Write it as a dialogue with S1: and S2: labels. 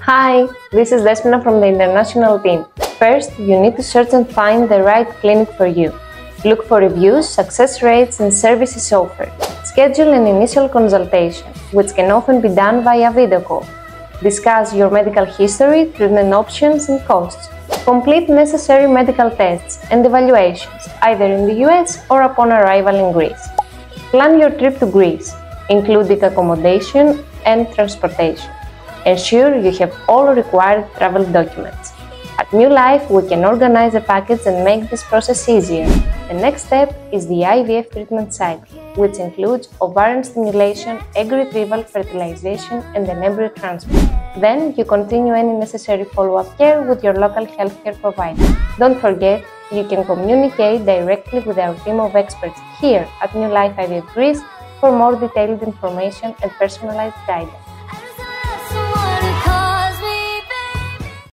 S1: Hi, this is Despina from the international team. First, you need to search and find the right clinic for you. Look for reviews, success rates, and services offered. Schedule an initial consultation, which can often be done via video call. Discuss your medical history, treatment options, and costs. Complete necessary medical tests and evaluations, either in the US or upon arrival in Greece. Plan your trip to Greece, including accommodation and transportation. Ensure you have all required travel documents. At Newlife, we can organize the package and make this process easier. The next step is the IVF treatment cycle, which includes ovarian stimulation, egg retrieval, fertilization, and an embryo transfer. Then you continue any necessary follow-up care with your local healthcare provider. Don't forget, you can communicate directly with our team of experts here at Newlife IVF Greece for more detailed information and personalized guidance.